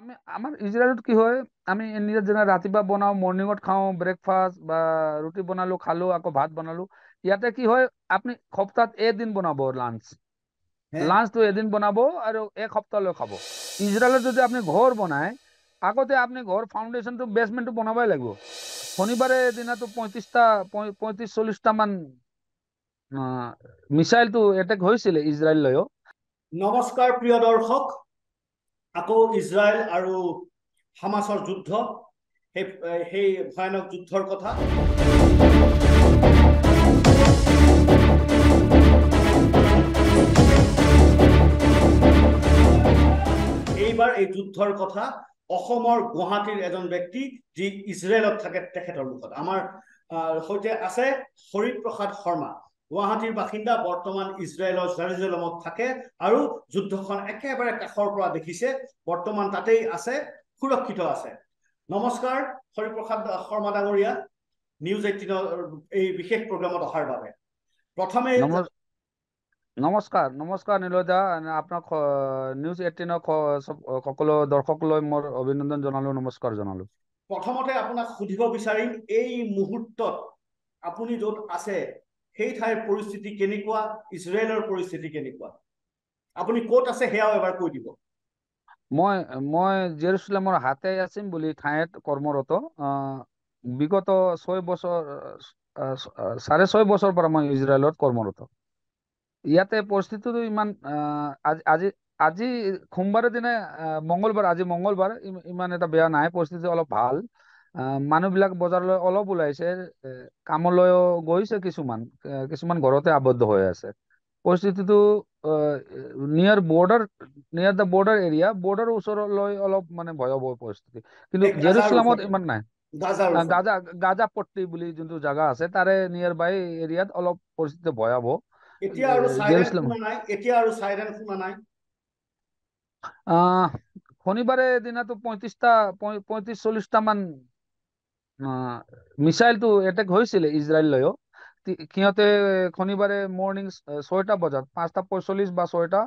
আমি আমাৰ ইজৰাইলত কি হয় আমি নিজৰ যেনে ৰাতিপুৱা বনাওঁ মৰ্ণিঙত খাওঁ ব্ৰেকফাষ্ট বা ৰুটি বনালো খালো আকৌ ভাত বনালো ইয়াতে কি হয় আপুনি সপ্তাহত এদিন বনাব লাঞ্চ লাঞ্চটো এদিন বনাব আৰু এক সপ্তাহলৈ খাব। ইজৰাইলত যদি আপুনি ঘৰ বনায় আগতে আপুনি ঘৰ ফাউণ্ডেশ্যনটো বেচমেণ্টটো বনাবই লাগিব। শনিবাৰে দিনাটো পঁয়ত্ৰিছটা পঁয়ত্ৰিছ চল্লিছটা মান মিছাইলটো এটেক হৈছিলে ইজৰাইললৈও। নমস্কাৰ প্ৰিয় দৰ্শক। আকৌ ইজৰাইল আৰু হামাছৰ যুদ্ধ সেই সেই ভয়ানক যুদ্ধৰ কথা। এইবাৰ এই যুদ্ধৰ কথা অসমৰ গুৱাহাটীৰ এজন ব্যক্তি যি ইজৰাইলত থাকে তেখেতৰ মুখত। আমাৰ সৈতে আছে হৰিপ্ৰসাদ শৰ্মা। গুৱাহাটীৰ বাসিন্দা বৰ্তমান ইজৰাইলৰ জাৰিজেলমত থাকে আৰু যুদ্ধখন একেবাৰে কাষৰ পৰা দেখিছে বৰ্তমান তাতেই আছে সুৰক্ষিত আছে। নমস্কাৰ হৰিপ্ৰসাদ শৰ্মা ডাঙৰীয়া নিউজ এইটিনৰ এই বিশেষ প্ৰগ্ৰামত অহাৰ বাবে। প্ৰথমে নমস্কাৰ নমস্কাৰ নীলয় দা আপোনাক নিউজ এইটিনক সকলো দৰ্শকলৈ মোৰ অভিনন্দন জনালো নমস্কাৰ জনালো। প্ৰথমতে আপোনাক সুধিব বিচাৰিম এই মুহূৰ্তত আপুনি য'ত আছে সেই ঠাইৰ পৰিস্থিতি কেনেকুৱা ইজৰাইলৰ পৰিস্থিতি কেনেকুৱা? আপুনি ক'ত আছে সেয়াও এবাৰ কৈ দিব। মই মই জেৰুচালেমৰ হাতে আছিম বুলি ঠাইত কৰ্মৰত। বিগত ছয় বছৰ চাৰে ছয় বছৰ পৰা মই ইজৰাইলত কৰ্মৰত। ইয়াতে পৰিস্থিতিটো ইমান আজি আজি সোমবাৰৰ দিনা মংগলবাৰ আজি মংগলবাৰ ইমান এটা বেয়া নাই পৰিস্থিতি অলপ ভাল। মানুহবিলাক বজাৰলৈ অলপ ওলাইছে কামলৈও গৈছে কিছুমান কিছুমান ঘৰতে আবদ্ধ হৈ আছে। পৰিস্থিতিটো নিয়াৰ বৰ্ডাৰ নিয়াৰ দ্য বৰ্ডাৰ এৰিয়া বৰ্ডাৰ ওচৰলৈ অলপ মানে ভয়াৱহ পৰিস্থিতি। কিন্তু জেৰুচালামত ইমান নাই। গাজা গাজা পট্টি বুলি যোনটো জাগা আছে তাৰে নিয়াৰ বাই এৰিয়াত অলপ পৰিস্থিতি ভয়াৱহ। শনিবাৰে দিনাটো পঁয়ত্ৰিশটা পঁয়ত্ৰিশ চল্লিশটা মান মিছাইলটো এটেক হৈছিলে ইজৰাইললৈও। সিহঁতে শনিবাৰে মৰ্ণিং ছয়টা বজাত পাঁচটা পঁয়চল্লিছ বা ছয়টা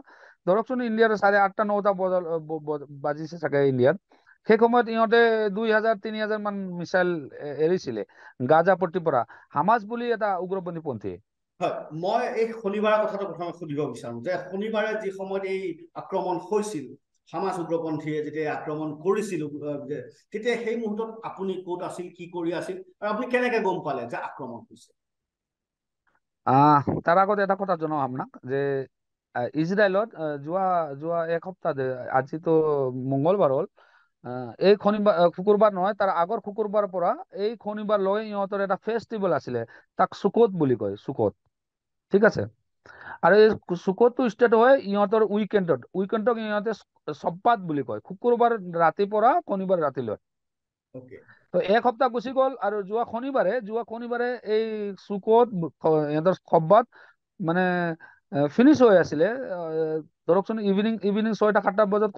ধৰকচোন ইণ্ডিয়াৰ চাৰে আঠটা নটা বজাত বাজিছে চাগে ইণ্ডিয়াত। সেই সময়ত ইহঁতে দুই হাজাৰ তিনি হাজাৰ মান মিছাইল এৰিছিলে গাজাপট্টিৰ পৰা। হামাজ বুলি এটা উগ্ৰপন্থী পন্থী হয় মই এই শনিবাৰৰ কথাটো প্ৰথমে সুধিব বিচাৰো যে শনিবাৰে যি সময়ত এই আক্ৰমণ হৈছিল হামাজ উগ্ৰপন্থীয়ে যেতিয়া আক্ৰমণ কৰিছিল তেতিয়া সেই মুহূৰ্তত আপুনি ক'ত আছিল কি কৰি আছিল আৰু আপুনি কেনেকে গম পালে যে আক্ৰমণ হৈছে? তাৰ আগত এটা কথা জনাও আপোনাক যে ইজৰাইলত যোৱা যোৱা এসপ্তাহ আজিতো মংগলবাৰ হ'ল এই শনিবাৰ শুকুৰবাৰ নহয় তাৰ আগৰ শুকুৰবাৰৰ পৰা এই শনিবাৰ লৈ ইহঁতৰ এটা ফেষ্টিভেল আছিলে তাক চুকত বুলি কয় চুকত ঠিক আছে? আৰু এই চুকতটো ষ্টাৰ্ট হয় ইহঁতৰ উইকেণ্ডত উইকেণ্ডক ইহঁতে চব্বাত বুলি কয়। শুকুৰবাৰ ৰাতিৰ পৰা শনিবাৰ ৰাতিলৈ তো এক সপ্তাহ গুচি গ'ল আৰু যোৱা শনিবাৰে যোৱা শনিবাৰে এই চুকত ইহঁতৰ সব্বাত মানে ফিনিছ হৈ আছিলে। ধৰকচোন ইভিনিং ইভিনিং ছয়টা সাতটা বজাত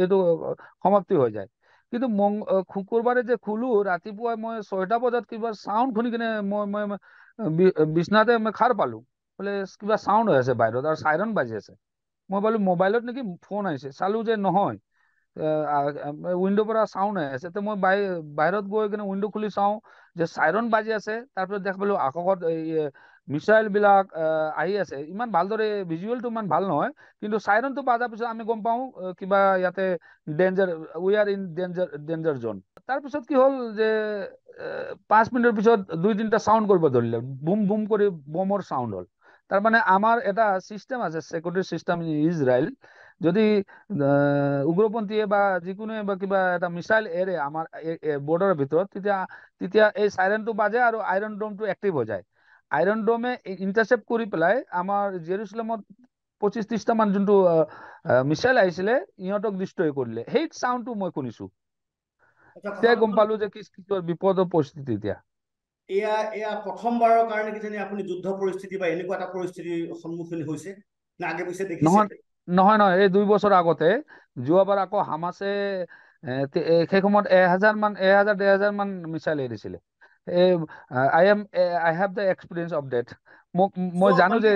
এইটো সমাপ্তি হৈ যায়। কিন্তু মং শুকুৰবাৰে যে খুলো ৰাতিপুৱা মই ছয়টা বজাত কিবা চাউণ্ড শুনি কিনে মই মই বিচনাতে মই খাৰ পালো। বোলে কিবা চাউণ্ড হৈ আছে বাহিৰত আৰু চাইৰন বাজি আছে। মই বোলো মোবাইলত নেকি ফোন আহিছে চালো যে নহয়। উইণ্ডোৰ পৰা চাউণ্ড আহি আছে। মই বাহিৰত গৈ কিনে উইণ্ডো খুলি চাওঁ যে চাইৰন বাজি আছে তাৰপিছত দেখা পালো আকাশত মিছাইল বিলাক আহি আছে। ইমান ভালদৰে ভিজুৱেলটো ইমান ভাল নহয় কিন্তু চাইৰনটো বাজাৰ পিছত আমি গম পাওঁ কিবা ইয়াতে danger we are in danger danger zone তাৰপিছত কি হ'ল যে পাঁচ মিনিটৰ পিছত দুই তিনিটা চাউণ্ড কৰিব ধৰিলে। বুম বুম কৰি বমৰ চাউণ্ড হ'ল। তাৰমানে আমাৰ এটা চিষ্টেম আছে চিকিউৰিটি চিষ্টেম ইজৰাইল যদি উগ্ৰপন্থীয়ে বা যিকোনোৱে বা কিবা এটা মিছাইল এৰে আমাৰ বৰ্ডাৰৰ ভিতৰত তেতিয়া তেতিয়া এই চাইৰেনটো বাজে আৰু আইৰন ডোমটো এক্টিভ হৈ যায়। আইৰন ডোমে ইণ্টাৰচেপ্ট কৰি পেলাই আমাৰ জেৰুচালেমত পঁচিছ ত্ৰিছটা মান যোনটো মিছাইল আহিছিলে ইহঁতক ডিষ্ট্ৰয় কৰিলে। সেই চাউণ্ডটো মই শুনিছো। তেতিয়াই গম পালো যে কি বিপদৰ পৰিস্থিতি এতিয়া। এয়া এয়া প্ৰথমবাৰৰ কাৰণে কিজানি আপুনি যুদ্ধ পৰিস্থিতি বা এনেকুৱা এটা পৰিস্থিতিৰ সন্মুখীন হৈছে নে আগে পিছে দেখিছে? নহয় নহয় এই দুই বছৰ আগতে যোৱাবাৰ আকৌ হামাছে সেই সময়ত এহাজাৰ মান এহাজাৰ ডেৰ হাজাৰ মান missile এৰিছিলে I am I have the experience of that. মোক মই জানো যে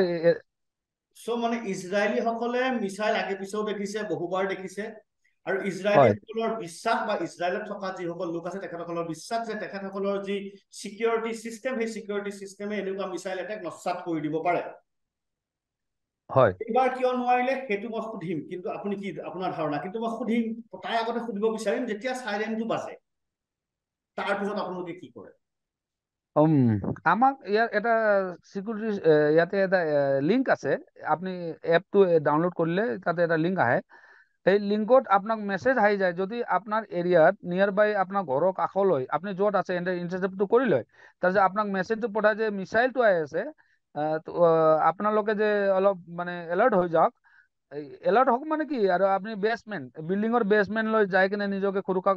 চ' মানে ইজৰাইলী সকলে মিছাইল আগে পিছেও দেখিছে বহুবাৰ দেখিছে। আৰু ইজৰাইলীসকলৰ বিশ্বাস বা ইজৰাইলত থকা যিসকল লোক আছে তেখেতসকলৰ বিশ্বাস যে তেখেতসকলৰ যি চিকিউৰিটি চিষ্টেম সেই চিকিউৰিটি চিষ্টেমে এনেকুৱা মিছাইল এটেক নস্বাত কৰি দিব পাৰে। হয়। এইবাৰ কিয় নোৱাৰিলে সেইটো মই সুধিম। কিন্তু আপুনি কি আপোনাৰ ধাৰণা? কিন্তু মই সুধিম তাই আগতে সুধিব বিচাৰিম যেতিয়া চাইৰেনটো বাজে তাৰপিছত আপোনালোকে কি কৰে? আমাক ইয়াৰ এটা চিকিউৰিটি ইয়াতে এটা লিংক আছে। আপুনি এপটো ডাউনলোড কৰিলে তাতে এটা লিংক আহে। সেই লিংকত আপোনাক মেছেজ আহি যায় যদি আপোনাৰ এৰিয়াত নিয়াৰ বাই আপোনাৰ ঘৰৰ কাষলৈ আপুনি য'ত আছে ইণ্টাৰচেপ্টটো কৰি লয় তাৰপিছত আপোনাক মেছেজটো পঠায় যে মিছাইলটো আহি আছে আপোনালোকে যে অলপ মানে এলাৰ্ট হৈ যাওক এলাৰ্ট হওক মানে কি আৰু আপুনি বেছমেণ্ট বিল্ডিঙৰ বেছমেণ্ট লৈ যাই কিনে নিজকে সুৰক্ষা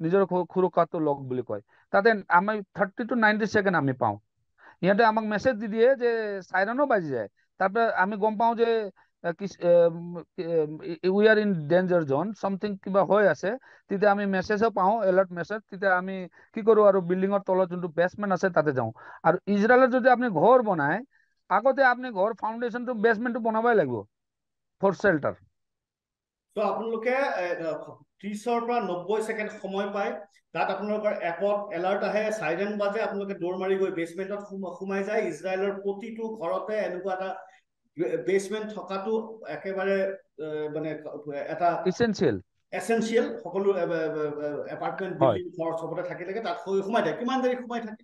নিজৰ সুৰক্ষাটো লওক বুলি কয় তাতে আমি থাৰ্টি টু নাইনটি ছেকেণ্ড আমি পাওঁ সিহঁতে আমাক মেছেজ দি দিয়ে যে চাইৰনো বাজি যায় তাৰপৰা আমি গম পাওঁ যে we are in danger zone something কিবা হৈ আছে তেতিয়া আমি মেছেজো পাওঁ এলাৰ্ট মেছেজ তেতিয়া আমি কি কৰোঁ আৰু বিল্ডিঙৰ তলত যোনটো বেছমেণ্ট আছে তাতে যাওঁ। আৰু ইজৰাইলত যদি আপুনি ঘৰ বনায় আগতে আপুনি ঘৰ ফাউণ্ডেশ্যনটো বেছমেণ্টটো বনাবই লাগিব ফৰ শেল্টাৰ চ' আপোনালোকে ত্ৰিছৰ পৰা নব্বৈ ছেকেণ্ড সময় পায় তাত আপোনালোকৰ এপত এলাৰ্ট আহে চাইৰেন বাজে আপোনালোকে দৌৰ মাৰি গৈ বেছমেণ্টত সোমাই যায় ইজৰাইলৰ প্ৰতিটো ঘৰতে এনেকুৱা এটা বেছমেণ্ট থকাটো একেবাৰে মানে এটা ইচেঞ্চিয়েল এচেঞ্চিয়েল সকলো এপাৰ্টমেণ্ট বিল্ডিং ঘৰ চবতে থাকিলেগে তাত সোমাই থাকে কিমান দেৰি সোমাই থাকে?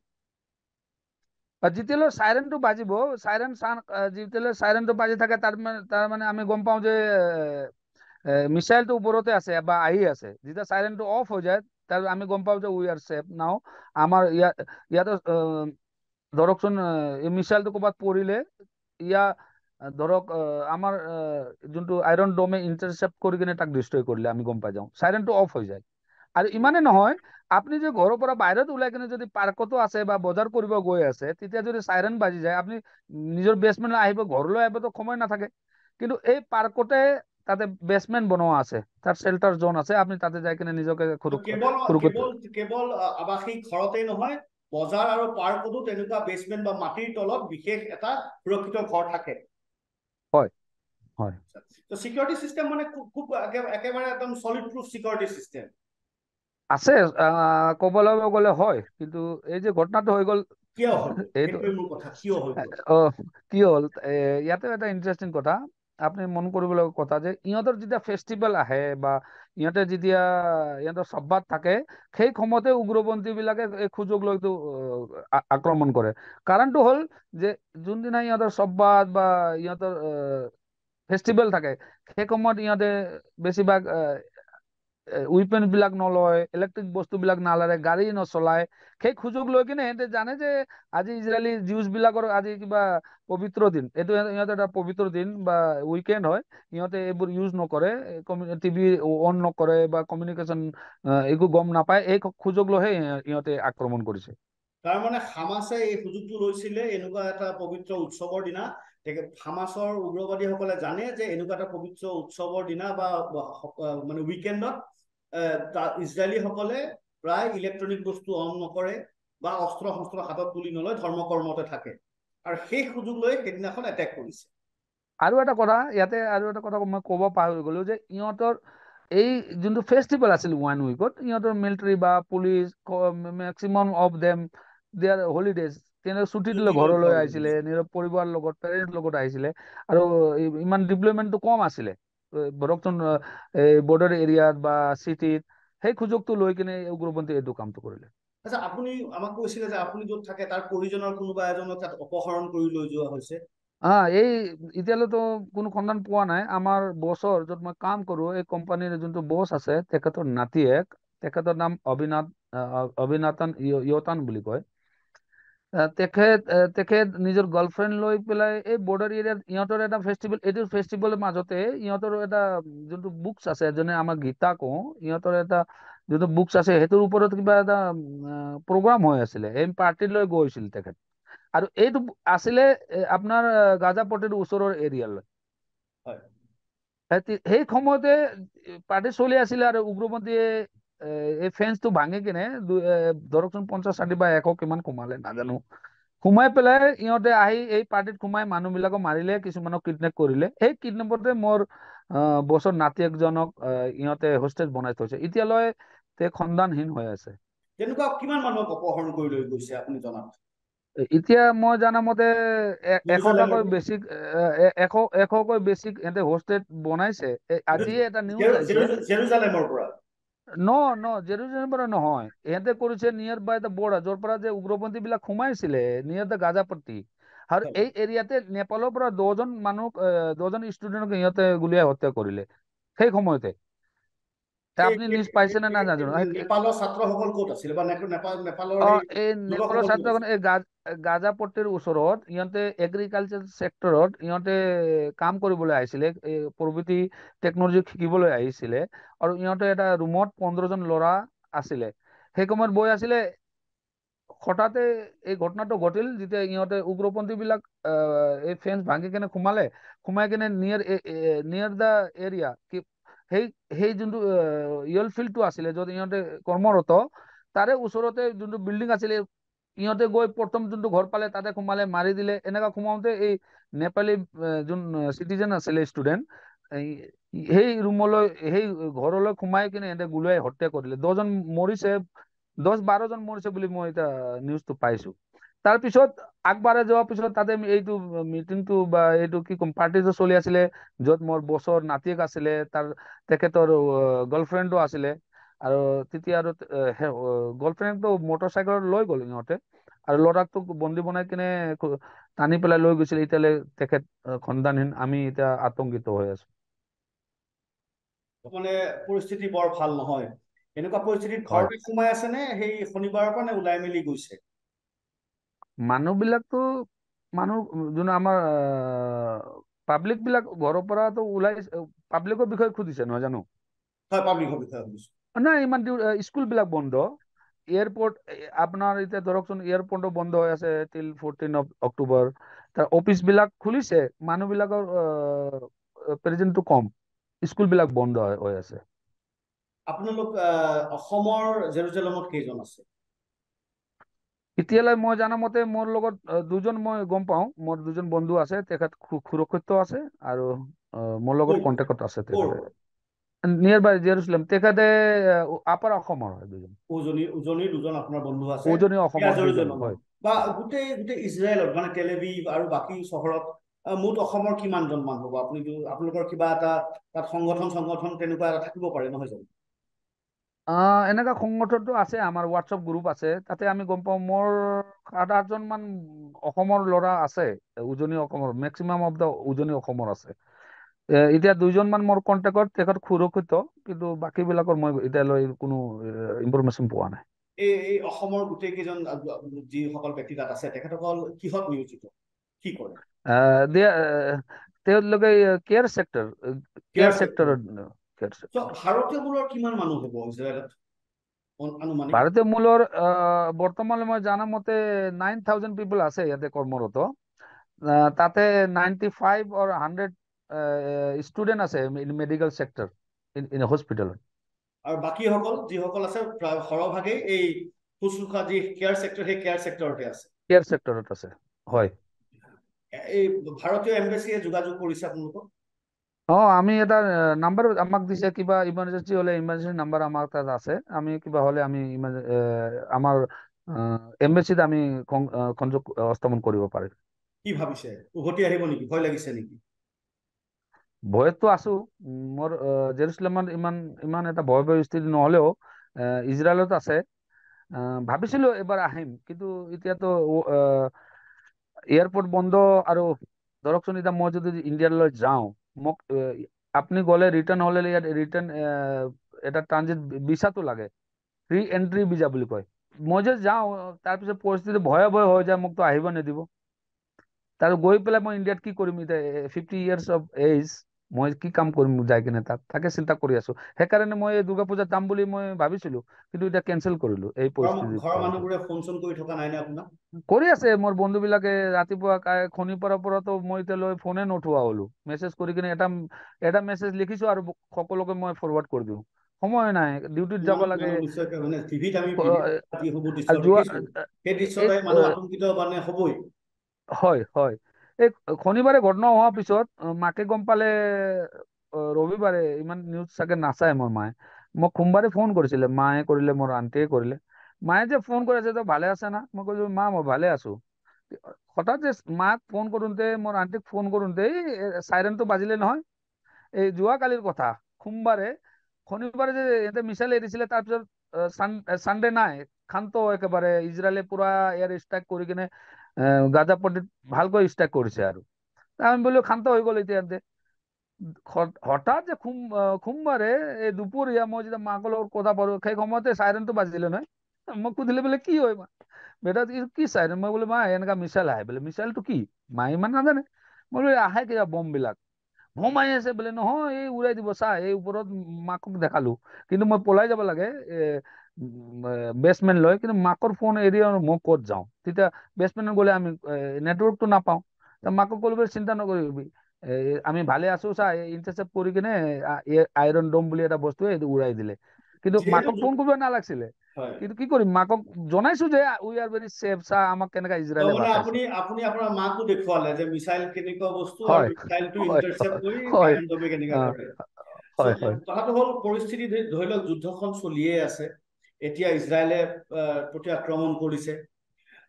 যেতিয়ালৈ চাইৰেনটো বাজিব চাইৰেন চান যেতিয়ালৈ চাইৰেনটো বাজি থাকে তাৰ মানে তাৰ মানে আমি গম পাওঁ যে মিছাইলটো ওপৰতে আছে বা আহি আছে। যেতিয়া চাইৰেনটো অফ হৈ যায় তাৰ আমি গম পাওঁ যে উই আৰ ছেফ নাও আমাৰ ইয়াত ইয়াতে ধৰকচোন মিছাইলটো ক'ৰবাত পৰিলে ইয়া ধৰক আমাৰ যোনটো আইৰণ ডমে ইণ্টাৰচেপ্ট কৰি কিনে তাক ডিষ্ট্ৰয় কৰিলে আমি গম পাই যাওঁ। চাইৰেনটো অফ হৈ যায়। আৰু ইমানে নহয় আপুনি যে ঘৰৰ পৰা বাহিৰত ওলাই কিনে যদি পাৰ্কতো আছে বা বজাৰ কৰিব গৈ আছে তেতিয়া যদি চাইৰেন বাজি যায় আপুনি নিজৰ বেছমেণ্ট আহিব ঘৰলৈ আহিবতো সময় নাথাকে। কিন্তু এই পাৰ্কতে তাতে বেছমেণ্ট বনোৱা আছে তাত শেল্টাৰ জোন আছে আপুনি তাতে যাই কিনে নিজকে কেৱল আৱাসিক ঘৰতেই নহয় বজাৰ আৰু পাৰ্কতো তেনেকুৱা বেছমেণ্ট বা মাটিৰ তলত বিশেষ এটা সুৰক্ষিত ঘৰ থাকে। হয়। চিকিউৰিটি চিষ্টেম মানে খুব একেবাৰে একদম চলিড প্ৰুফ চিকিউৰিটি চিষ্টেম আছে ক'বলৈ গ'লে হয় কিন্তু এই যে ঘটনাটো হৈ গ'ল এইটো অ কি হ'ল? ইয়াতে এটা ইণ্টাৰেষ্টিং কথা আপুনি মন কৰিবলগীয়া কথা যে ইহঁতৰ যেতিয়া ফেষ্টিভেল আহে বা ইহঁতে যেতিয়া ইহঁতৰ চব্বাত থাকে সেই সময়তে উগ্ৰপন্থী বিলাকে এই সুযোগ লৈতো আক্ৰমণ কৰে। কাৰণটো হ'ল যে যোনদিনা ইহঁতৰ চব্বাত বা ইহঁতৰ ফেষ্টিভেল থাকে। সেই সময়ত ইহঁতে বেছিভাগ উইপেন বিলাক নলয় ইলেক্ট্ৰিক বস্তুবিলাক নালাৰে গাড়ী নচলায়। সেই সুযোগ লৈ কিনে সিহঁতে জানে যে আজি ইজৰাইলী জিউজ বিলাকৰ আজি কিবা পবিত্ৰ দিন। এইটো ইহঁতে এটা পবিত্ৰ দিন বা উইকেণ্ড হয়। সিহঁতে এইবোৰ ইউজ নকৰে টিভি অন নকৰে বা কমিউনিকেশ্যন একো গম নাপায়। এই সুযোগ লৈহে ইহঁতে আক্ৰমণ কৰিছে। তাৰমানে হামাছে এই সুযোগটো লৈছিলে এনেকুৱা এটা পবিত্ৰ উৎসৱৰ দিনা। হামাছৰ উগ্ৰবাদীসকলে জানে যে এনেকুৱা এটা পবিত্ৰ উৎসৱৰ দিনা বা মানে উইকেণ্ডত ইজৰাইলীসকলে প্ৰায় ইলেক্ট্ৰনিক বস্তু অন নকৰে বা অস্ত্ৰ শস্ত্ৰ হাতত তুলি নলয় ধৰ্ম কৰ্মতে থাকে। আৰু সেই সুযোগ লৈ সেইদিনাখন এটেক কৰিছে। আৰু এটা কথা ইয়াতে আৰু এটা কথা মই ক'ব পাহৰি গলো যে ইহঁতৰ এই যোনটো ফেষ্টিভেল আছিল ওৱান উইকত ইহঁতৰ মিলিটাৰী বা police maximum of them their holidays তেওঁলোকে ছুটি দিলে ঘৰলৈ আহিছিলে নিজৰ পৰিবাৰৰ লগত পেৰেণ্টছ লগত আহিছিলে আৰু ইমান ডিপ্লয়মেণ্টটো কম আছিলে। ধৰকচোন এই বৰ্ডাৰ এৰিয়াত বা চিটিত সেই সুযোগটো লৈ কিনে উগ্ৰপন্থী এইটো কামটো কৰিলে। আচ্ছা আপুনি আমাক কৈছিলে যে আপুনি য'ত থাকে তাৰ পৰিজনৰ কোনোবা এজনক তাত অপহৰণ কৰি লৈ যোৱা হৈছে। হা এই এতিয়ালৈতো কোনো সন্ধান পোৱা নাই। আমাৰ বছৰ য'ত মই কাম কৰো এই কোম্পানীৰ যোনটো বছ আছে তেখেতৰ নাতিয়েক তেখেতৰ নাম অবিনাথ অবিনাথন ইয়তান বুলি কয়। তেখেত তেখেত নিজৰ গাৰ্লফ্ৰেণ্ড লৈ পেলাই এই বৰ্ডাৰ এৰিয়াত ইহঁতৰ এটা ফেষ্টিভেল এইটো ফেষ্টিভেলৰ মাজতে ইহঁতৰ এটা যোনটো বুকছ আছে যেনে আমাৰ গীতা কওঁ ইহঁতৰ এটা যোনটো বুকছ আছে সেইটোৰ ওপৰত কিবা এটা প্ৰগ্ৰাম হৈ আছিলে এই পাৰ্টিলৈ গৈছিল তেখেত। আৰু এইটো আছিলে আপোনাৰ গাজাপট্টিৰ ওচৰৰ এৰিয়ালৈ সেই সময়তে পাৰ্টি চলি আছিলে আৰু উগ্ৰপন্থীয়ে এই ফেন্সটো ভাঙি কিনে ধৰকচোন পঞ্চাছ ষাঠি বা এশ কিমান সোমালে নাজানো। সোমাই পেলাই ইহঁতে আহি এই পাৰ্টিত সোমাই মানুহবিলাকক মাৰিলে কিছুমানক কিডনেপ কৰিলে। সেই কিডনেপতে মোৰ বছৰ নাতিয়েকজনক ইহঁতে হোষ্টেজ বনাই থৈছে। এতিয়ালৈ তে সন্ধানহীন হৈ আছে। তেনেকুৱা কিমান মানুহক অপহৰণ কৰি লৈ গৈছে আপুনি জনাত এতিয়া মই জানা মতে এশটাকৈ বেছি এশ এশকৈ বেছি সিহঁতে হোষ্টেল বনাইছে। আজিয়ে এটা নিউজ আহিছে। জেৰুজালেমৰ পৰা। ন ন জেৰুজালেমৰ পৰা নহয় ইহঁতে কৰিছে নিয়াৰ বাই দ্য বৰ্ডাৰ য'ৰ পৰা যে উগ্ৰপন্থী বিলাক সোমাইছিলে নিয়াৰ দ্য গাজাপট্টি আৰু এই এৰিয়াতে নেপালৰ পৰা দহজন মানুহ দহজন ষ্টুডেণ্টক সিহঁতে গুলিয়াই হত্যা কৰিলে সেই সময়তে আপুনি নিউজ পাইছে নে নাজানো? নেপালৰ ছাত্ৰসকল ক'ত আছিল বা নেপালৰ এই নেপালৰ ছাত্ৰসকল এই গাজাপট্টিৰ ওচৰত ইহঁতে এগ্ৰিকালচাৰ চেক্টৰত ইহঁতে কাম কৰিবলৈ আহিছিলে প্ৰভৃতি টেকনলজি শিকিবলৈ আহিছিলে আৰু ইহঁতে এটা ৰুমত পোন্ধৰজন ল'ৰা আছিলে। সেই সময়ত বৈ আছিলে হঠাতে এই ঘটনাটো ঘটিল যেতিয়া ইহঁতে উগ্ৰপন্থী বিলাক এই ফেন্স ভাঙি কেনে সোমালে সোমাই কেনে নিয়াৰ নিয়াৰ দ্য এৰিয়া সেই সেই যোনটো ইয়ল ফিল্ডটো আছিলে য'ত ইহঁতে কৰ্মৰত তাৰে ওচৰতে যোনটো বিল্ডিং আছিলে ইহঁতে গৈ প্ৰথম যোনটো ঘৰ পালে তাতে সোমালে মাৰি দিলে এনেকুৱা সোমাওতে এই নেপালী যোন চিটিজেন আছিলে ষ্টুডেণ্ট সেই ৰুমলৈ সেই ঘৰলৈ সোমাই কিনে সিহঁতে গুলিয়াই হত্যা কৰিলে। দহজন মৰিছে দহ বাৰজন মৰিছে বুলি মই এতিয়া নিউজটো পাইছো। তাৰপিছত আগবাঢ়ে যোৱাৰ পিছত তাতে এইটো মিটিংটো বা এইটো কি কম পাৰ্টিটো চলি আছিলে য'ত মোৰ বছৰ নাতিয়েক আছিলে তাৰ তেখেতৰ গাৰ্লফ্ৰেণ্ডো আছিলে। আৰু তেতিয়া আৰু গাৰ্লফ্ৰেণ্ডটো মটৰ চাইকেলত লৈ গ'ল সিহঁতে আৰু ল'ৰাকটোক বন্দী বনাই কিনে টানি পেলাই লৈ গৈছিল। এতিয়ালৈ তেখেত সন্ধানহীন আমি এতিয়া আতংকিত হৈ আছো। মানে পৰিস্থিতি বৰ ভাল নহয়। এনেকুৱা পৰিস্থিতিত ঘৰতে সোমাই আছে নে সেই শনিবাৰৰ পৰা নে ওলাই মেলি গৈছে? মানুহ বিলাকতো মানুহ যোন আমাৰ পাব্লিক বিলাক ঘৰৰ পৰাতো ওলাই পাব্লিকৰ বিষয়ে সুধিছে নহয় জানো? নাই ইমান স্কুল বিলাক বন্ধ। এয়াৰপোৰ্ট আপোনাৰ এতিয়া ধৰকচোন এয়াৰপোৰ্টো বন্ধ হৈ আছে টিল ফোৰটিন অক্টোবৰ তাৰ অফিচ বিলাক খুলিছে মানুহ বিলাকৰ প্ৰেজেণ্টটো কম। স্কুল বিলাক বন্ধ হৈ আছে। আপোনালোক অসমৰ জেৰুজালেমত কেইজন আছে? এতিয়ালৈ মই জানা মতে মোৰ লগত দুজন মই গম পাওঁ। মোৰ দুজন বন্ধু আছে তেখেত সুৰক্ষিত আছে আৰু মোৰ লগত কণ্টেক্টত আছে তেখেতে। নিয়াৰ বাই জেৰুচালেম তেখেতে আপাৰ অসমৰ হয় দুজন। উজনি উজনিৰ দুজন আপোনাৰ বন্ধু আছে। উজনি অসমৰ হয়। বা গোটেই গোটেই ইজৰাইলত মানে টেলেভি আৰু বাকী চহৰত মুঠ অসমৰ কিমানজন মানুহ হ'ব? আপুনি আপোনালোকৰ কিবা এটা তাত সংগঠন সংগঠন তেনেকুৱা এটা থাকিব পাৰে নহয় জানো? এনেকুৱা সংগঠনটো আছে আমাৰ হোৱাটছএপ গ্ৰুপ আছে তাতে আমি গম পাওঁ মোৰ সাত আঠজন মান অসমৰ ল'ৰা আছে উজনি অসমৰ মেক্সিমাম অফ দ্য উজনি অসমৰ আছে। এতিয়া দুইজন মান মোৰ কণ্টেক্টত তেখেত সুৰক্ষিত কিন্তু বাকী বিলাকৰ মই এতিয়ালৈ কোনো ইনফৰমেশ্যন পোৱা নাই। এই অসমৰ গোটেই কেইজন যিসকল ব্যক্তি তাত আছে তেখেতসকল কিহত নিয়োজিত? কি কৰে? তেওঁলোকে কেয়াৰ চেক্টৰ কেয়াৰ চেক্টৰত ভাৰতীয় মূলৰ কিমান মানুহ হ'ব ইজৰাইলত ভাৰতীয় মূলৰ বৰ্তমান মই জানা মতে নাইন থাউজেণ্ড পিপল আছে ইয়াতে কৰ্মৰত। তাতে ninety five or hundred student আছে ইন মেডিকেল চেক্টৰ হস্পিটেলত আৰু বাকীসকল যিসকল আছে সৰহভাগেই এই শুশ্ৰূষা যি কেয়াৰ চেক্টৰ সেই কেয়াৰ চেক্টৰতে আছে। কেয়াৰ চেক্টৰত আছে হয়। এই ভাৰতীয় এম্বেচিয়ে যোগাযোগ কৰিছে আপোনালোকক? অ আমি এটা নাম্বাৰ আমাক দিছে কিবা ইমাৰ্জেঞ্চি হলে ইমাৰ্জেঞ্চি নাম্বাৰ আমাৰ তাত আছে। আমি কিবা হলে আমি আমাৰ এম্বেচিত আমি সংযোগ স্থাপন কৰিব পাৰিম। কি ভাবিছে? উভতি আহিব নেকি? ভয় লাগিছে নেকি? ভয়তো আছো। মোৰ জেৰুচালেমত ইমান ইমান এটা ভয় পৰিস্থিতি নহলেও ইজৰাইলত আছে। ভাবিছিলো এবাৰ আহিম কিন্তু এতিয়াতো এয়াৰপৰ্ট বন্ধ আৰু ধৰকচোন এতিয়া মই যদি ইণ্ডিয়ালৈ যাওঁ মোক আপুনি গ'লে ৰিটাৰ্ণ হ'লে ইয়াত ৰিটাৰ্ণ এটা ট্ৰানজিট ভিছাটো লাগে। ৰি এণ্ট্ৰি ভিজা বুলি কয়। মই যে যাওঁ তাৰপিছত পৰিস্থিতি ভয়ে ভয়ে হৈ যায় মোকতো আহিব নিদিব। তাৰ গৈ পেলাই মই ইণ্ডিয়াত কি কৰিম? এতিয়া ফিফটি ইয়াৰ্ছ অফ এজ মই কি কাম কৰিম যাই কিনে তাত? তাকে চিন্তা কৰি আছো। সেইকাৰণে মই এই দুৰ্গা পূজাত যাম বুলি মই ভাবিছিলো কিন্তু এতিয়া কেঞ্চেল কৰিলো এই পৰিস্থিতি কৰি আছে মোৰ বন্ধু বিলাকে ৰাতিপুৱা শনিবাৰৰ পৰাতো মই এতিয়ালৈ ফোনে নোঠোৱা হলো। মেছেজ কৰি কিনে এটা এটা মেছেজ লিখিছো আৰু সকলোকে মই ফৰৱাৰ্ড কৰি দিওঁ। সময় নাই ডিউটিত যাব লাগে। হয় হয়। এই শনিবাৰে ঘটনা হোৱাৰ পিছত মাকে গম পালে ৰবিবাৰে ইমান নিউজ চাগে নাচায় মোৰ মায়ে। মোক সোমবাৰে ফোন কৰিছিলে মায়ে কৰিলে মোৰ আণ্টিয়ে কৰিলে। মায়ে যে ফোন কৰি আছে তই ভালে আছে না? মই কৈছো মা মই ভালে আছো। হঠাৎ যে মাক ফোন কৰোঁতে মোৰ আণ্টিক ফোন কৰোঁতে এই চাইৰেনটো বাজিলে নহয়। এই যোৱাকালিৰ কথা সোমবাৰে শনিবাৰে যে ইহঁতে মিছাইল এৰিছিলে তাৰপিছত চানডে নাই। শান্ত একেবাৰে ইজৰাইলে পুৰা এয়াৰ ষ্ট্ৰাইক কৰি কিনে গাজা পট্টিত ভালকৈ ষ্ট্ৰাইক কৰিছে আৰু। আমি বলি শান্ত হৈ গ'ল এতিয়া হঠাৎ যে সোম সোমবাৰে এই দুপৰীয়া মই যেতিয়া মাকৰ লগত কথা পাতো সেই সময়তে চাইৰেনটো বাজিলে নহয়। মোক সুধিলে বোলে কি হয় মা? বেটা কি চাইৰেন মই বোলে মা এনেকা মিছাইল আহে। বোলে মিছাইলটো কি? মায়ে ইমান নাজানে। মই বোলে আহে কিবা বম বিলাক বম আহি আছে বোলে নহয় এই উৰাই দিব চা এই ওপৰত মাকক দেখালো। কিন্তু মই পলাই যাব লাগে বেছমেন লৈ কিন্তু মাকৰ ফোন এৰি মই ক'ত যাওঁ? তেতিয়া বেছমেনত গ'লে আমি নেটৱৰ্কটো নাপাওঁ। মাকক ক'লো চিন্তা নকৰিবি। আমি ভালে আছো চা ইণ্টাৰচেপ্ট কৰি কিনে আইৰন ডম বুলি এটা বস্তু এইটো উৰাই দিলে। কিন্তু মাকক ফোন কৰিব নালাগিছিলে। কিন্তু কি কৰিম মাকক জনাইছো যে উই আৰ ভেৰি ছেফ চা আমাক কেনেকা ইজৰাইলে আপুনি আপুনি আপোনাৰ মাকো দেখুৱালে যে মিছাইল কেনেকুৱা বস্তু আৰু মিছাইলটো ইণ্টাৰচেপ্ট কৰি আইৰন ডমে কেনেকা কৰে? কথাটো হ'ল পৰিস্থিতি ধৰি লওক যুদ্ধখন চলিয়ে আছে। এতিয়া ইজৰাইলে প্ৰতি আক্ৰমণ কৰিছে।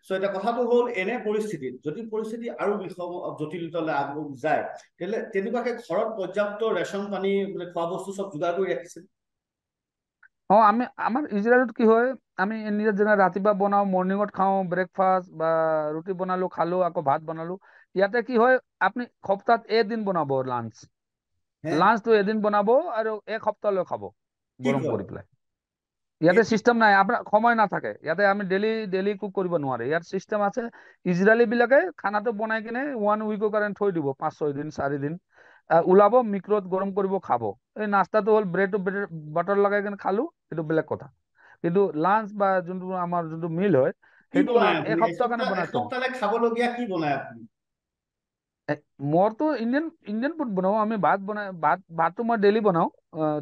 চ' এতিয়া কথাটো হ'ল এনে পৰিস্থিতিত যদি পৰিস্থিতি আৰু বিষম জটিলতালৈ আগ যায় তেতিয়াহ'লে তেনেকুৱাকে ঘৰত পৰ্যাপ্ত ৰেচন পানী মানে খোৱা বস্তু চব যোগাৰ কৰি ৰাখিছে। অ আমি আমাৰ ইজৰাইলত কি হয় আমি নিজৰ যেনে ৰাতিপুৱা বনাওঁ মৰ্ণিঙত খাওঁ ব্ৰেকফাষ্ট বা ৰুটি বনালো খালো আকৌ ভাত বনালো ইয়াতে কি হয় আপুনি সপ্তাহত এদিন বনাব লাঞ্চ। লাঞ্চটো এদিন বনাব আৰু এক সপ্তাহলৈ খাব গৰম কৰি পেলাই। ইয়াতে চিষ্টেম নাই আপোনাৰ সময় নাথাকে। ইয়াতে আমি ডেইলি ডেইলি কুক কৰিব নোৱাৰে। ইয়াত চিষ্টেম আছে ইজৰাইলী বিলাকে খানাটো বনাই কিনে ওৱান উইকৰ কাৰণে থৈ দিব পাঁচ ছয় দিন চাৰি দিন। ওলাব মিক্ৰত গৰম কৰিব খাব। এই নাস্তাটো হ'ল ব্ৰেড বাটাৰ লগাই কিনে খালো সেইটো বেলেগ কথা। কিন্তু লাঞ্চ বা যোনটো আমাৰ যোনটো মিল হয় সেইটো এসপ্তাহ কাৰণে বনাই খাবলগীয়া কি বনাই আপুনি? মোৰতো ইণ্ডিয়ান ইণ্ডিয়ান ফুড বনাওঁ আমি ভাত বনাই ভাত ভাতটো মই ডেইলি বনাওঁ।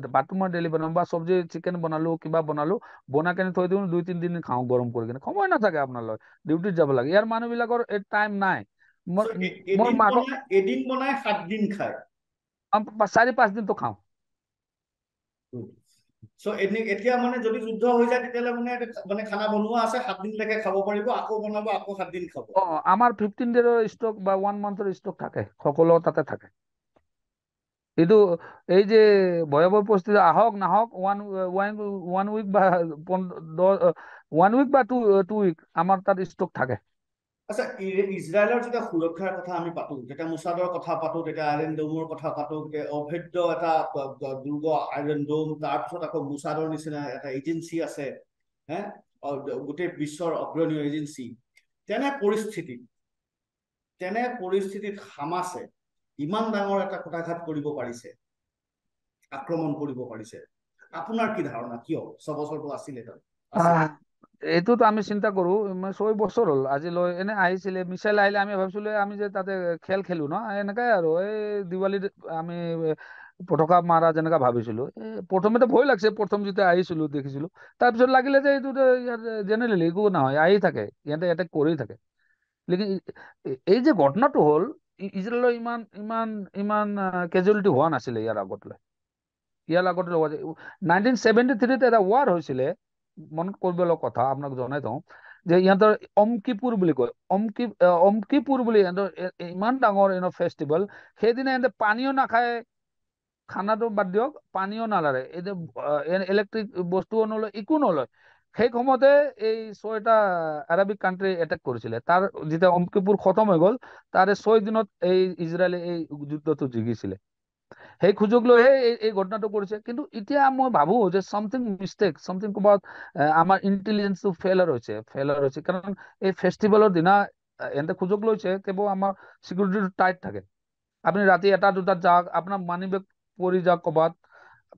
ভাতটো মই ডেইলি বনাওঁ বা চব্জি চিকেন বনালো কিবা বনালো বনাই কেনে থৈ দিওঁ দুই তিনিদিন খাওঁ গৰম কৰি কিনে। সময় নাথাকে আপোনালৈ ডিউটিত যাব লাগে। ইয়াৰ মানুহবিলাকৰ এই টাইম নাই। এদিন বনাই সাত দিন খায়। চাৰি পাঁচ দিনটো খাওঁ। এতিয়া মানে যদি যুদ্ধ হৈ যায় তেতিয়াহ'লে মানে মানে খানা বনোৱা আছে সাত দিনলৈকে খাব পাৰিব আকৌ বনাব আকৌ সাত দিন খাব। অ আমাৰ ফিফটিন ডেজৰ ষ্টক বা ওৱান মান্থৰ ষ্টক থাকে। সকলো তাতে থাকে। এইটো এই যে ভয়াৱহ পৰিস্থিতি আহক নাহক ওৱান ওৱান ওৱান উইক বা ওৱান উইক বা টু টু উইক আমাৰ তাত ষ্টক থাকে। আচ্ছা ইজৰাইলৰ যেতিয়া সুৰক্ষাৰ কথা আমি কথা তেতিয়া আইৰন ডোমৰ কথা পাতো অভেদ্য এটা দুৰ্গ আইৰন ডোম তাৰপিছত আকৌ মোচাদৰ নিচিনা এটা এজেঞ্চি আছে হে? গোটেই বিশ্বৰ অগ্ৰণীয় এজেঞ্চি তেনে পৰিস্থিতিত তেনে পৰিস্থিতিত হামাছে ইমান ডাঙৰ এটা কটাঘাত কৰিব পাৰিছে আক্ৰমণ কৰিব পাৰিছে। আপোনাৰ কি ধাৰণা? কিয়? ছবছৰটো আছিলে এইটোতো আমি চিন্তা কৰো ছয় বছৰ হ'ল আজিলৈ এনে আহিছিলে মিছাইল আহিলে আমি ভাবিছিলো আমি যে তাতে খেল খেলো ন এনেকাই আৰু এই দিৱালীত আমি পটকা মাৰা যেনেকা ভাবিছিলো প্ৰথমতে ভয় লাগছে প্ৰথম যেতিয়া আহিছিলো দেখিছিলো তাৰপিছত লাগিলে যে এইটো জেনেৰেলি একো নহয় আহি থাকে ইয়াতে এটেক কৰি থাকে। লেকিন এই যে ঘটনাটো হ'ল ইজৰাইলৰ ইমান ইমান ইমান কেজুৱেলিটি হোৱা নাছিলে ইয়াৰ আগতলৈ। ইয়াৰ আগতে নাইনটিন ছেভেণ্টি থ্ৰীত এটা ৱাৰ হৈছিলে। মনত কৰিবলগা কথা আপোনাক জনাই থওঁ। যে ইহঁতৰ অমকিপুৰ বুলি কয় অমকি অমকিপুৰ বুলি ইহঁতৰ ইমান ডাঙৰ ইহঁতৰ ফেষ্টিভেল সেইদিনা ইহঁতে পানীও নাখায়। খানাটো বাদ দিয়ক পানীও নালাৰে। এতিয়া ইলেক্ট্ৰিক বস্তুও নলয় একো নলয়। সেই সময়তে এই ছয়টা আৰবিক কাণ্ট্ৰি এটেক কৰিছিলে তাৰ যেতিয়া অমকিপুৰ খতম হৈ গ'ল তাৰে ছয় দিনত এই ইজৰাইলে এই যুদ্ধটো জিকিছিলে সেই সুযোগ লৈহে এই ঘটনাটো কৰিছে কিন্তু এতিয়া মই ভাবো যে চামথিং মিষ্টেক চামথিং ক'ৰবাত আমাৰ ইণ্টেলিজেঞ্চটো ফেইলাৰ হৈছে ফেইলাৰ হৈছে। কাৰণ এই ফেষ্টিভেলৰ দিনা এহেঁতে সুযোগ লৈছে কেৱল আমাৰ চিকিউৰিটিটো টাইট থাকে। আপুনি ৰাতি এটা দুটাত যাওক আপোনাৰ মানি বেগ পৰি যাওক ক'ৰবাত।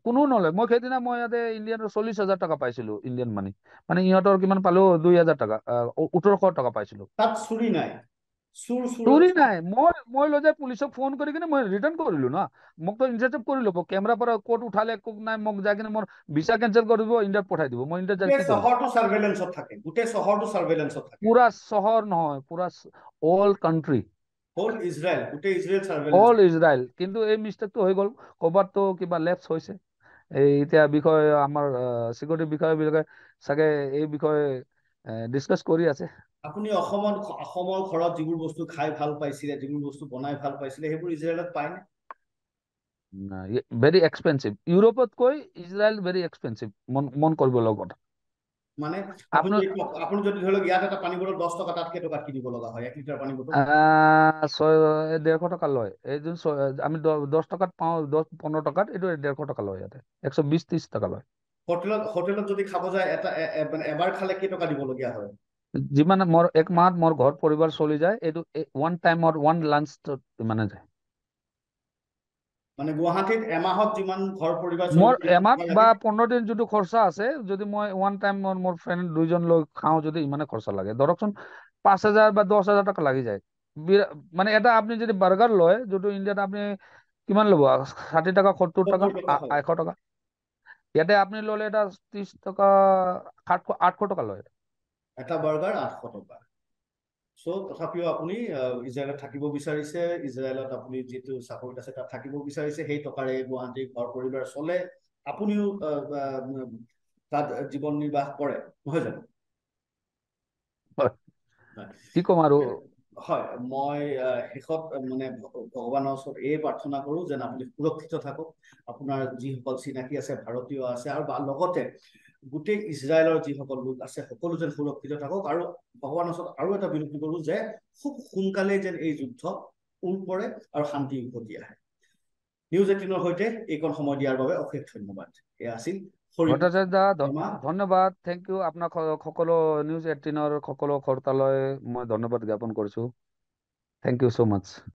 কোনো নলয়। মই সেইদিনা মই ইয়াতে ইণ্ডিয়ানৰ চল্লিছ হাজাৰ টকা পাইছিলো ইণ্ডিয়ান মানি মানে ইহঁতৰ কিমান পালো দুই হাজাৰ টকা ওঠৰশ টকা পাইছিলো। তাত চুৰি নাই? চুৰি নাই। মই মই লৈ যাই পুলিচক ফোন কৰি কিনে মই ৰিটাৰ্ণ কৰিলো না। মোকতো ইণ্টাৰচেপ্ট কৰি ল'ব কেমেৰাৰ পৰা ক'ত উঠালে কোক নাই মোক যাই কিনে মোৰ ভিছা কেঞ্চেল কৰি দিব ইণ্ডিয়াত পঠাই দিব। মই ইণ্ডিয়াত যাই চহৰটো চাৰ্ভেলেন্সত থাকে গোটেই চহৰটো চাৰ্ভেলেন্সত থাকে। পুৰা চহৰ নহয় পুৰা অল কাণ্ট্ৰি হ'ল ইজৰাইল গোটেই ইজৰাইল চাৰ্ভেলেঞ্চ অল ইজৰাইল কিন্তু এই মিষ্টেকটো হৈ গ'ল ক'ৰবাততো কিবা লেপছ হৈছে। এই এতিয়া বিষয়ে আমাৰ চিকিউৰিটি বিষয়বিলাকে চাগে এই বিষয়ে ডিছকাছ কৰি আছে। আপুনি অসমত অসমৰ ঘৰত যিবোৰ বস্তু খাই ভাল পাইছিলে যিবোৰ বস্তু বনাই ভাল পাইছিলে সেইবোৰ ইজৰাইলত পায়নে? ভেৰি এক্সপেঞ্চিভ ইউৰোপতকৈ ইজৰাইল ভেৰি এক্সপেঞ্চিভ মন মন কৰিব লগা কথা মানে আপুনি যদি ধৰি লওক ইয়াত এটা পানী বটল দহ টকা তাত কেইটকাত কিনিব লগা হয় এক লিটাৰ পানী বটল। ছয় ডেৰশ টকা লয়। এই যোন ছয় আমি দহ টকাত পাওঁ দহ পোন্ধৰ টকাত এইটো ডেৰশ টকা লয় ইয়াতে। একশ বিশ ত্ৰিশ টকা লয়। হোটেলত হোটেলত যদি খাব যায় এটা মানে এবাৰ খালে কেইটকা দিবলগীয়া হয়? যিমান মোৰ এক মাহত মোৰ ঘৰ পৰিবাৰ চলি যায় এইটো ওৱান টাইমৰ ওৱান লাঞ্চ ইমানে যায়। মানে গুৱাহাটীত এমাহত যিমান ঘৰ পৰিবাৰ মোৰ এমাহ বা পোন্ধৰ দিন যিটো খৰচা আছে যদি মই ওৱান টাইম মোৰ ফ্ৰেণ্ড দুইজন লৈ খাওঁ যদি ইমানে খৰচা লাগে। ধৰকচোন পাঁচ হাজাৰ বা দহ হাজাৰ টকা লাগি যায়। মানে এটা আপুনি যদি বাৰ্গাৰ লয় যিটো ইণ্ডিয়াত আপুনি কিমান ল'ব? ষাঠি টকা সত্তৰ টকা। এশ টকা। ইয়াতে আপুনি ল'লে এটা ত্ৰিশ টকা সাতশ আঠশ টকা লয়। এটা বাৰ্গাৰ আঠশ টকা। চ' তথাপিও আপুনি ইজৰাইলত থাকিব বিচাৰিছে ইজৰাইলত আপুনি যিটো চাকৰিত আছে তাত থাকিব বিচাৰিছে সেই টকাৰে গুৱাহাটীৰ ঘৰ পৰিবাৰ চলে আপুনিও তাত জীৱন নিৰ্বাহ কৰে নহয় জানো। কি ক'ম আৰু? হয় মই শেষত মানে ভগৱানৰ ওচৰত এই প্ৰাৰ্থনা কৰো যেন আপুনি সুৰক্ষিত থাকক। আপোনাৰ যিসকল চিনাকি আছে ভাৰতীয় আছে আৰু লগতে গোটেই ইজৰাইলৰ যিসকল লোক আছে সকলো যেন সুৰক্ষিত থাকক আৰু ভগৱানৰ ওচৰত আৰু এটা বিনতি কৰো যে খুব সোনকালে যেন এই যুদ্ধ উৰ পৰে আৰু শান্তি উভতি আহে। নিউজ এইটিনৰ সৈতে এইকণ সময় দিয়াৰ বাবে অশেষ ধন্যবাদ। এয়া আছিল ভট্টাচাৰ্য ধন্যবাদ। থেংক ইউ আপোনাক সকলো নিউজ এইটিনৰ সকলো খৰতালৈ মই ধন্যবাদ জ্ঞাপন কৰিছো। Thank you so much